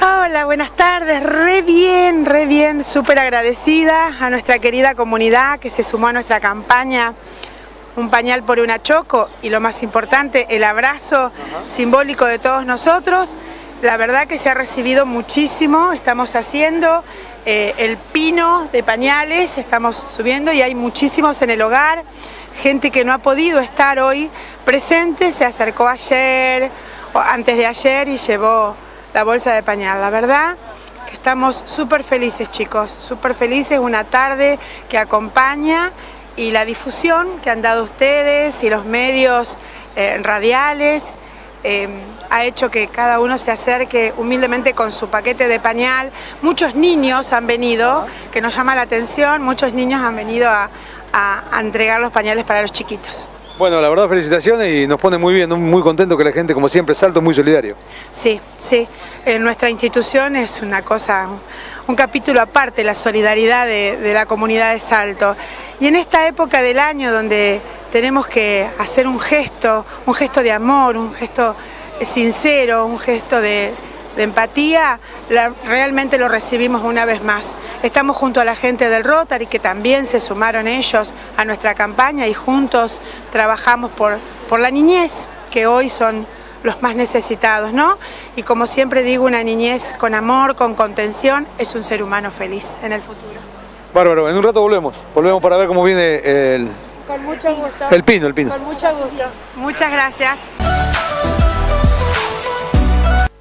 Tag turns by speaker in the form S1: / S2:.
S1: Hola, buenas tardes. Re bien, re bien. Súper agradecida a nuestra querida comunidad que se sumó a nuestra campaña Un pañal por una choco y lo más importante, el abrazo simbólico de todos nosotros. La verdad que se ha recibido muchísimo. Estamos haciendo eh, el pino de pañales, estamos subiendo y hay muchísimos en el hogar. Gente que no ha podido estar hoy presente se acercó ayer o antes de ayer y llevó la bolsa de pañal. La verdad que estamos súper felices chicos, súper felices, una tarde que acompaña y la difusión que han dado ustedes y los medios eh, radiales eh, ha hecho que cada uno se acerque humildemente con su paquete de pañal. Muchos niños han venido, que nos llama la atención, muchos niños han venido a entregar los pañales para los chiquitos.
S2: Bueno, la verdad felicitaciones y nos pone muy bien, muy contento que la gente, como siempre, Salto muy solidario.
S1: Sí, sí. En nuestra institución es una cosa, un capítulo aparte, la solidaridad de, la comunidad de Salto. Y en esta época del año donde tenemos que hacer un gesto, un gesto de amor, un gesto sincero, un gesto de, de empatía, realmente lo recibimos una vez más. Estamos junto a la gente del Rotary, que también se sumaron ellos a nuestra campaña y juntos trabajamos por, por la niñez, que hoy son los más necesitados, ¿no? Y como siempre digo, una niñez con amor, con contención, es un ser humano feliz en el futuro.
S2: Bárbaro, en un rato volvemos, volvemos para ver cómo viene el...
S1: Con mucho gusto.
S2: El pino, el pino.
S1: Con mucho gusto. Muchas gracias.